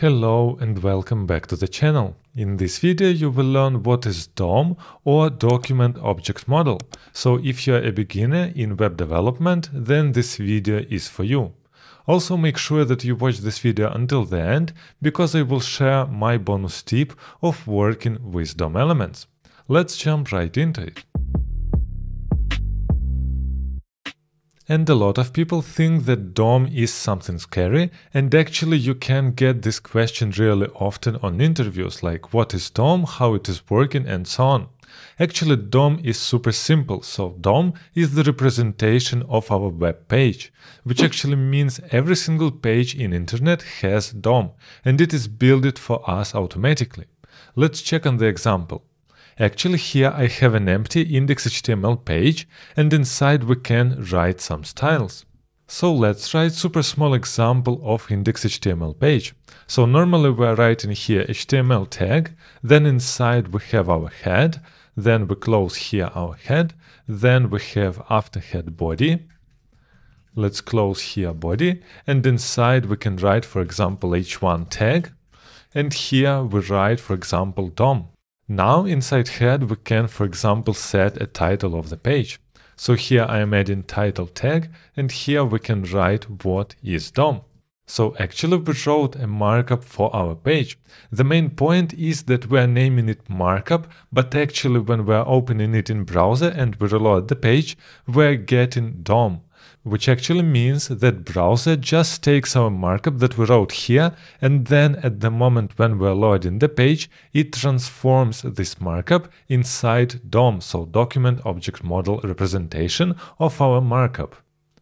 Hello and welcome back to the channel. In this video you will learn what is DOM or Document Object Model. So if you're a beginner in web development, then this video is for you. Also make sure that you watch this video until the end, because I will share my bonus tip of working with DOM elements. Let's jump right into it. And a lot of people think that DOM is something scary, and actually you can get this question really often on interviews like what is DOM, how it is working, and so on. Actually, DOM is super simple, so DOM is the representation of our web page, which actually means every single page in internet has DOM, and it is built for us automatically. Let's check on the example. Actually here I have an empty index.html page and inside we can write some styles. So let's write super small example of index.html page. So normally we're writing here HTML tag, then inside we have our head, then we close here our head, then we have after head body. Let's close here body and inside we can write for example h1 tag and here we write for example DOM. Now inside head we can for example set a title of the page. So here I am adding title tag and here we can write what is DOM. So actually we wrote a markup for our page. The main point is that we are naming it markup, but actually when we are opening it in browser and we reload the page, we are getting DOM which actually means that browser just takes our markup that we wrote here and then at the moment when we're loading the page, it transforms this markup inside DOM, so Document Object Model representation of our markup.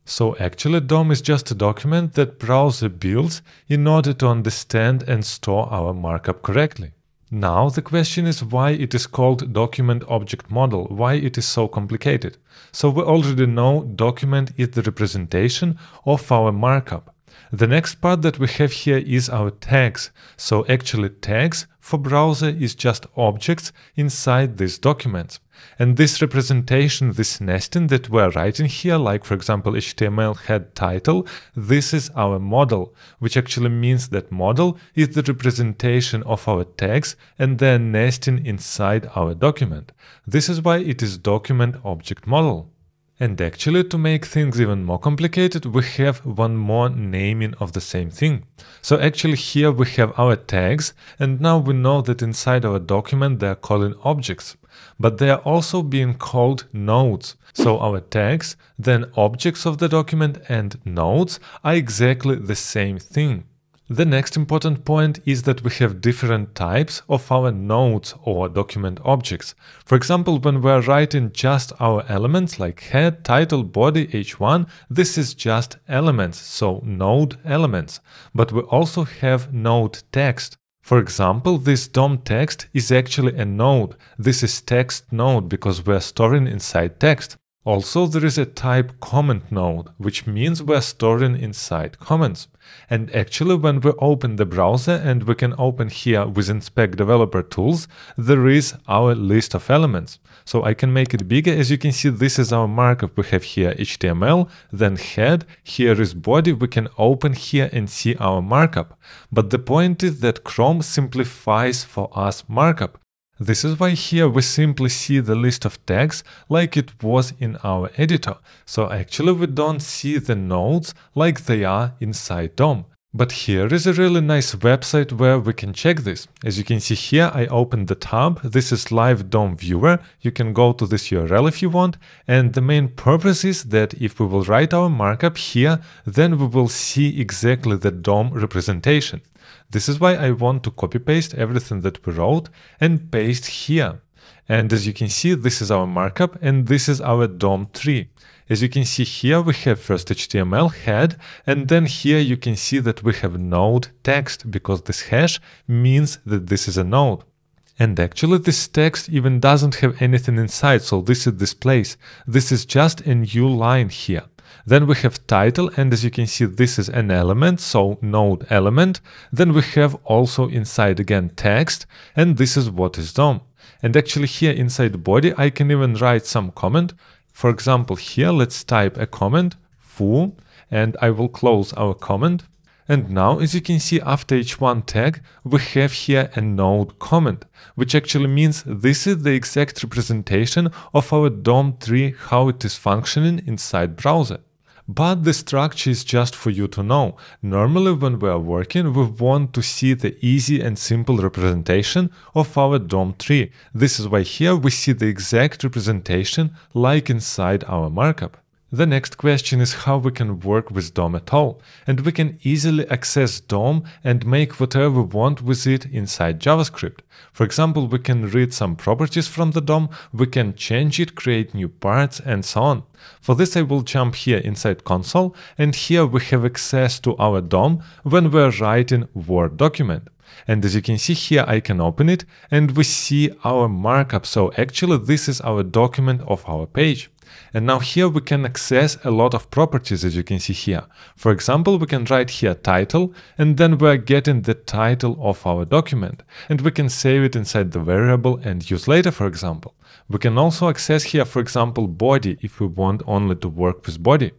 So actually DOM is just a document that browser builds in order to understand and store our markup correctly. Now the question is why it is called document object model, why it is so complicated. So we already know document is the representation of our markup. The next part that we have here is our tags. So actually tags for browser is just objects inside these documents. And this representation, this nesting that we're writing here, like for example HTML head title, this is our model, which actually means that model is the representation of our tags and their nesting inside our document. This is why it is document object model. And actually, to make things even more complicated, we have one more naming of the same thing. So actually here we have our tags, and now we know that inside our document they are calling objects. But they are also being called nodes. So our tags, then objects of the document and nodes are exactly the same thing. The next important point is that we have different types of our nodes or document objects. For example, when we are writing just our elements like head, title, body, h1, this is just elements, so node elements. But we also have node text. For example, this DOM text is actually a node. This is text node because we are storing inside text. Also, there is a type comment node, which means we're storing inside comments. And actually, when we open the browser and we can open here with inspect developer tools, there is our list of elements. So I can make it bigger. As you can see, this is our markup. We have here HTML, then head, here is body. We can open here and see our markup. But the point is that Chrome simplifies for us markup. This is why here we simply see the list of tags like it was in our editor, so actually we don't see the nodes like they are inside DOM. But here is a really nice website where we can check this. As you can see here, I opened the tab. This is live DOM viewer. You can go to this URL if you want. And the main purpose is that if we will write our markup here, then we will see exactly the DOM representation. This is why I want to copy paste everything that we wrote and paste here. And as you can see, this is our markup and this is our DOM tree. As you can see here, we have first HTML head, and then here you can see that we have node text, because this hash means that this is a node. And actually this text even doesn't have anything inside, so this is this place. This is just a new line here. Then we have title, and as you can see, this is an element, so node element. Then we have also inside again text, and this is what is DOM. And actually here inside body, I can even write some comment. For example, here, let's type a comment, foo, and I will close our comment. And now, as you can see, after h1 tag, we have here a node comment, which actually means this is the exact representation of our DOM tree, how it is functioning inside browser. But the structure is just for you to know. Normally when we are working, we want to see the easy and simple representation of our DOM tree. This is why here we see the exact representation like inside our markup. The next question is how we can work with DOM at all, and we can easily access DOM and make whatever we want with it inside JavaScript. For example, we can read some properties from the DOM, we can change it, create new parts, and so on. For this I will jump here inside console, and here we have access to our DOM when we're writing Word document. And as you can see here, I can open it and we see our markup. So actually this is our document of our page. And now here we can access a lot of properties as you can see here. For example, we can write here title and then we're getting the title of our document. And we can save it inside the variable and use later, for example. We can also access here, for example, body if we want only to work with body.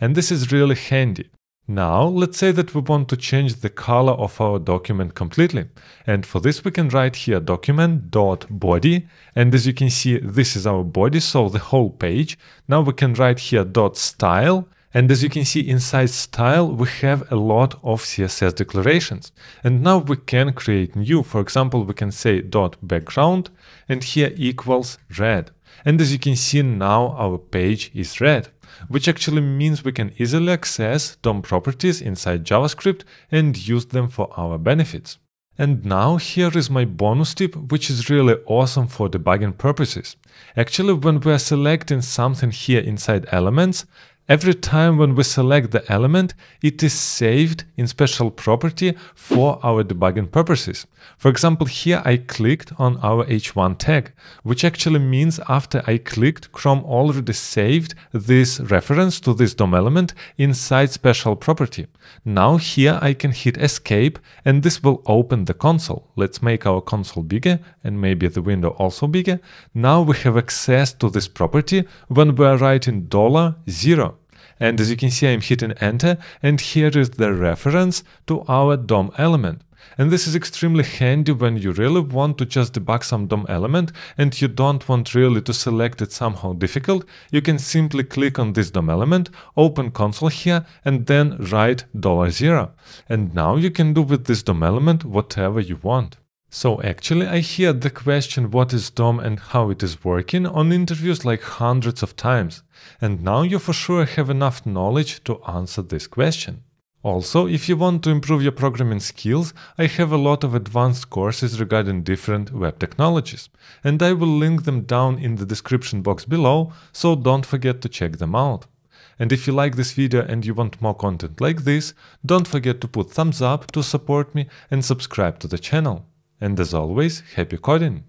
And this is really handy. Now, let's say that we want to change the color of our document completely. And for this, we can write here document.body. And as you can see, this is our body, so the whole page. Now we can write here .style. And as you can see inside style, we have a lot of CSS declarations. And now we can create new. For example, we can say dot .background and here equals red. And as you can see now, our page is red which actually means we can easily access DOM properties inside JavaScript and use them for our benefits. And now here is my bonus tip, which is really awesome for debugging purposes. Actually, when we are selecting something here inside elements, Every time when we select the element, it is saved in special property for our debugging purposes. For example, here I clicked on our h1 tag, which actually means after I clicked, Chrome already saved this reference to this DOM element inside special property. Now here I can hit escape and this will open the console. Let's make our console bigger and maybe the window also bigger. Now we have access to this property when we are writing $0 and as you can see, I'm hitting enter and here is the reference to our DOM element. And this is extremely handy when you really want to just debug some DOM element and you don't want really to select it somehow difficult. You can simply click on this DOM element, open console here, and then write $0. And now you can do with this DOM element whatever you want. So actually I hear the question what is DOM and how it is working on interviews like hundreds of times, and now you for sure have enough knowledge to answer this question. Also, if you want to improve your programming skills, I have a lot of advanced courses regarding different web technologies, and I will link them down in the description box below, so don't forget to check them out. And if you like this video and you want more content like this, don't forget to put thumbs up to support me and subscribe to the channel. And as always, happy coding!